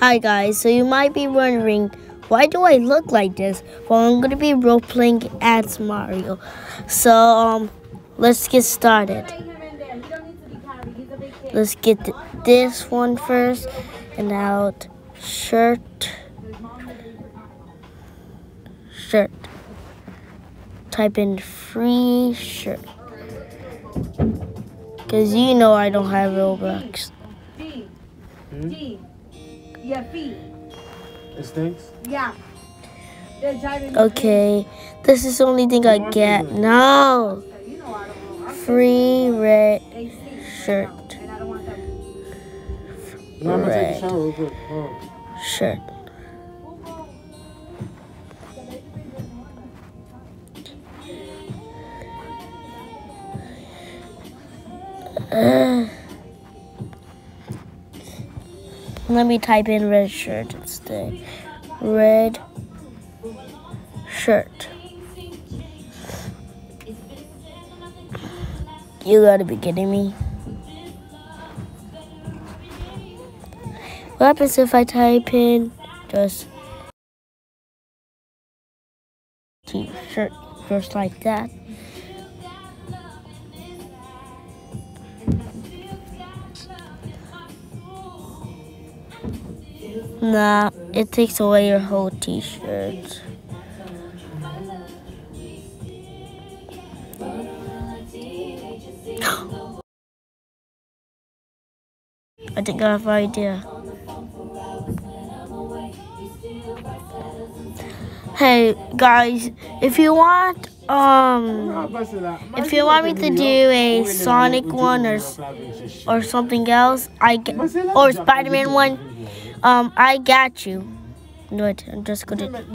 Hi guys, so you might be wondering, why do I look like this? Well, I'm gonna be role playing as Mario. So, um, let's get started. Let's get th this one first, and out shirt, shirt. Type in free shirt. Cause you know I don't have Robux. G. Hmm? G. Yeah, feet. It stinks? Yeah. They're driving me Okay, this is the only thing I get. No, crazy. You know I don't know. I'm free red shirt, And I don't let me type in red shirt instead. Red shirt. You gotta be kidding me. What happens if I type in just t-shirt just like that? Nah, it takes away your whole t-shirt. I think I have an idea. Hey guys, if you want um If you want me to do a Sonic one or or something else, I get or Spider-Man one, um I got you. Wait, I'm just gonna it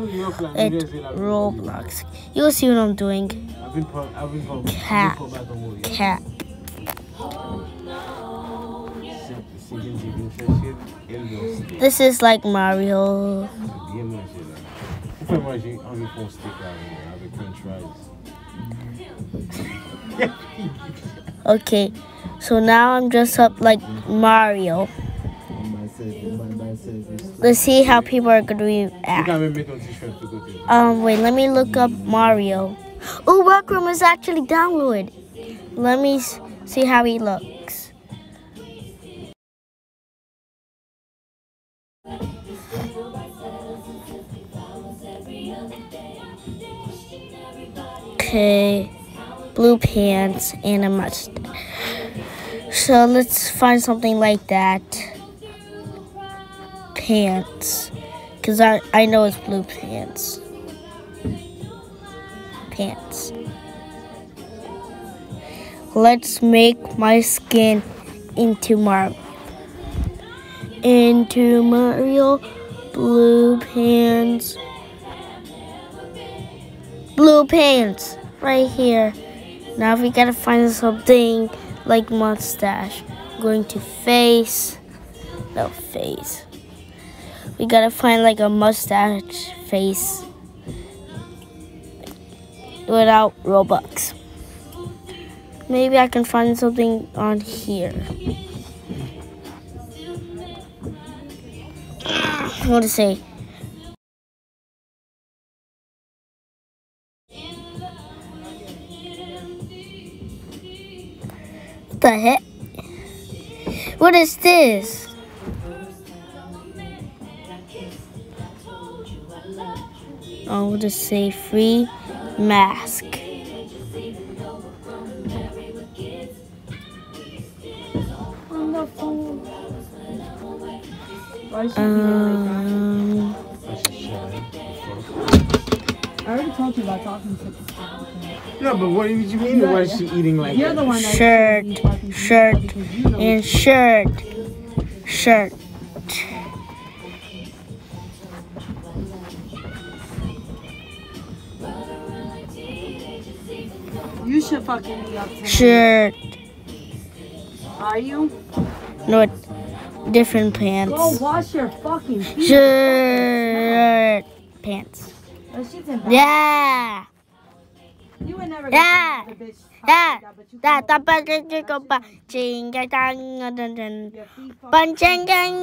Roblox. You'll see what I'm doing. I've been put, I've been put, Cat. Been put back on wood. Cat. Doit stick. This is like Mario. C'est bien mangé, là. Faut faire manger envie de fond stick, là, avec french fries. Okay, so now I'm dressed up like Mario. Let's see how people are gonna react. quand même mettre ton t-shirt de côté. Um, wait, let me look up Mario. Oh, Workroom is actually downloaded. Let me see how he looks. Okay, blue pants and a mustache. So let's find something like that. Pants. Because I, I know it's blue pants. Pants. Let's make my skin into Mario. Into Mario. Blue pants. Blue pants. Right here. Now we gotta find something like mustache. Going to face. No, face. We gotta find like a mustache face without Robux. Maybe I can find something on here. What to say? What the heck? What is this? I will just say free mask. Why is she eating like Um, That's just shine. that? I already told you about talking to Yeah, but what did you mean? Why is she eating like You're that? the one Shirt, should be talking to shirt, because you know and shirt, shirt. You should fucking be up to Shirt. Are you? No, different Go pants. wash your fucking feet. Shirt. Pants. Oh, that. Yeah. You would never Yeah. get the bitch Yeah. that, go ba. Dang Bun gang.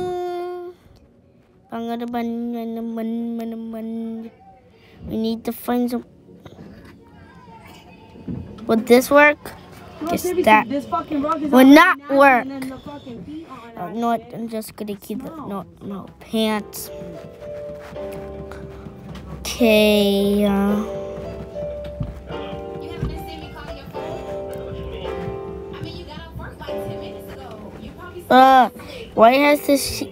We need to find some. Would this work? No, Guess seriously, that this fucking rock is will not work. and then the fucking feet aren't Uh, no, I'm just gonna keep the no, no pants. Okay. Uh, You haven't been seeing me calling your phone? I mean, you got off work like 10 minutes ago. You probably uh, why has this? sh-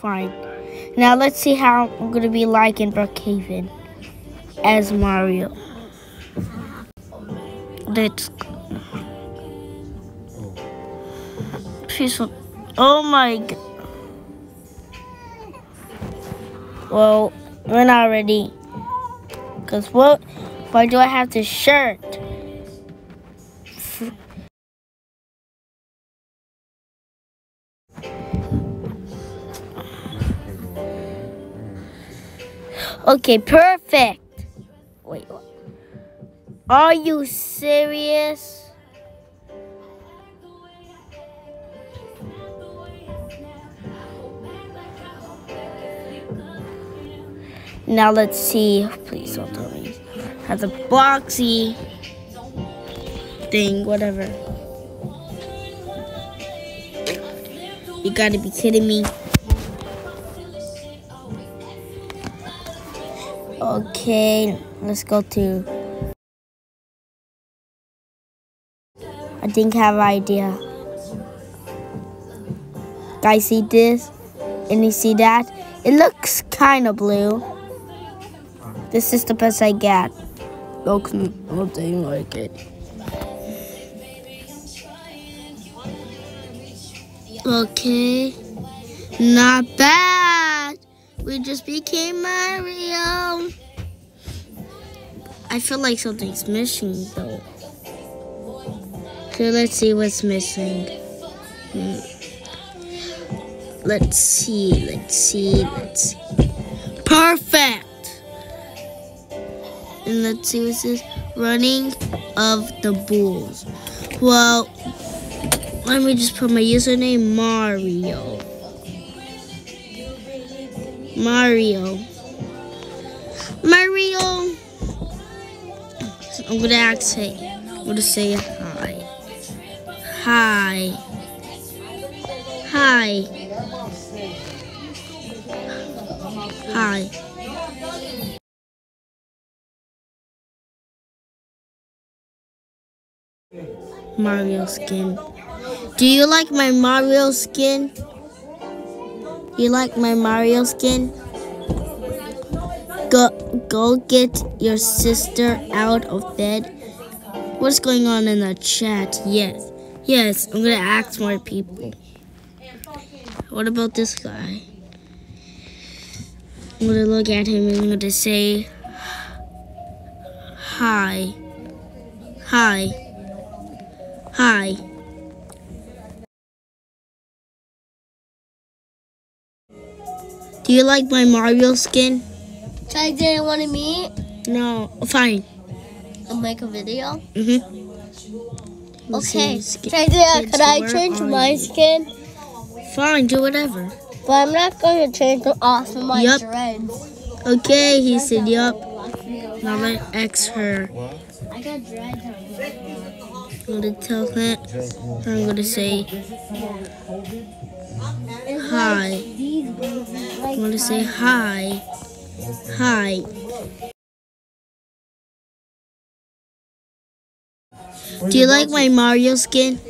Fine. Now let's see how I'm gonna be like in Brookhaven as Mario. Let's. Oh my. g- Well, we're not ready. Cause what? Why do I have this shirt? Okay, perfect. Wait, what? Are you serious? Now let's see. Please don't tell me. Has a boxy thing, whatever. You gotta be kidding me. Okay, let's go to. I think I have an idea. Guys, see this? And you see that? It looks kind of blue. This is the best I get. Looks nothing like it. Okay. Not bad. We just became Mario. I feel like something's missing though. So let's see what's missing. Hmm. Let's see, let's see, let's see. Perfect! And let's see what's this. Running of the Bulls. Well, let me just put my username Mario. Mario. Mario. I'm gonna ask I'm gonna say hi. Hi. Hi. Hi. Mario skin. Do you like my Mario skin? You like my Mario skin? Go go get your sister out of bed. What's going on in the chat? Yes. Yes, I'm gonna ask more people. What about this guy? I'm gonna look at him and I'm gonna say hi. Hi. Hi. Do you like my Mario skin? I didn't want to meet No, fine. and make a video. Mm-hmm. Okay. Skin. Try to, uh, Kids, could I change my skin? Fine, do whatever. But I'm not going to change off of my Yup. dreads. Okay, he said, yup. Now X her. I got dreads on. I'm gonna tell her. I'm gonna say hi. These babies like I'm gonna say hi. Hi. Do you like my Mario skin?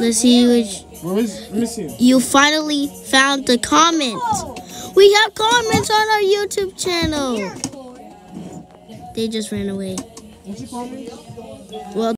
Let's see which. What is, let me see. You finally found the comment. We have comments on our YouTube channel. They just ran away. What you call me? Well,